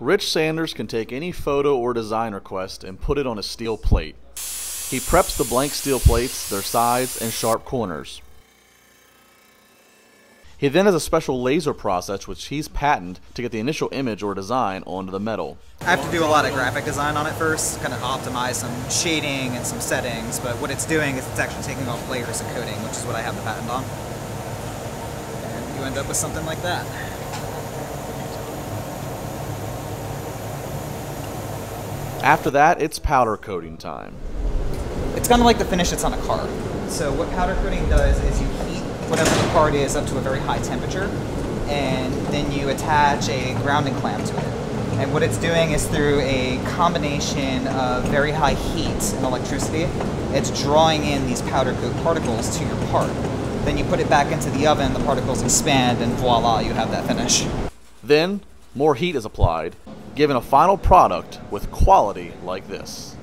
Rich Sanders can take any photo or design request and put it on a steel plate. He preps the blank steel plates, their sides, and sharp corners. He then has a special laser process which he's patented to get the initial image or design onto the metal. I have to do a lot of graphic design on it first, kind of optimize some shading and some settings, but what it's doing is it's actually taking off layers of coating, which is what I have the patent on. And you end up with something like that. After that, it's powder coating time. It's kind of like the finish that's on a car. So what powder coating does is you heat whatever the part is up to a very high temperature, and then you attach a grounding clamp to it. And what it's doing is through a combination of very high heat and electricity, it's drawing in these powder coat particles to your part. Then you put it back into the oven, the particles expand, and voila, you have that finish. Then, more heat is applied, giving a final product with quality like this.